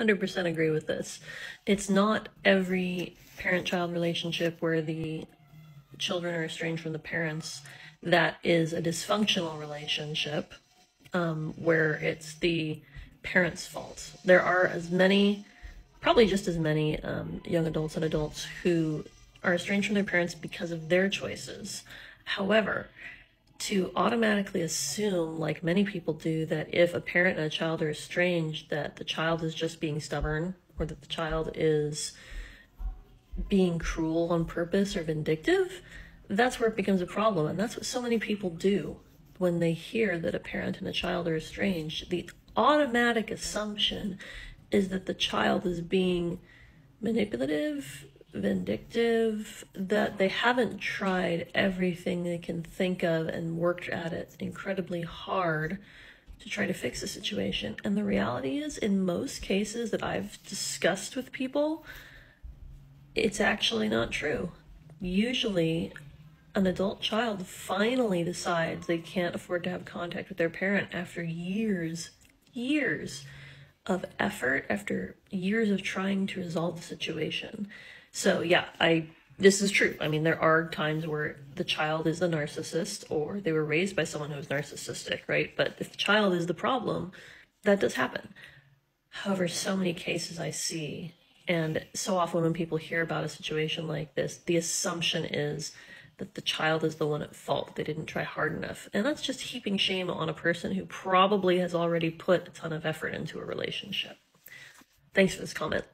100% agree with this. It's not every parent child relationship where the children are estranged from the parents that is a dysfunctional relationship um, where it's the parents' fault. There are as many, probably just as many um, young adults and adults who are estranged from their parents because of their choices. However, to automatically assume, like many people do, that if a parent and a child are estranged, that the child is just being stubborn or that the child is being cruel on purpose or vindictive, that's where it becomes a problem. And that's what so many people do when they hear that a parent and a child are estranged. The automatic assumption is that the child is being manipulative, vindictive, that they haven't tried everything they can think of and worked at it incredibly hard to try to fix the situation. And the reality is, in most cases that I've discussed with people, it's actually not true. Usually, an adult child finally decides they can't afford to have contact with their parent after years, years of effort, after years of trying to resolve the situation. So yeah, I this is true. I mean, there are times where the child is a narcissist or they were raised by someone who is narcissistic, right? But if the child is the problem, that does happen. However, so many cases I see, and so often when people hear about a situation like this, the assumption is that the child is the one at fault. They didn't try hard enough. And that's just heaping shame on a person who probably has already put a ton of effort into a relationship. Thanks for this comment.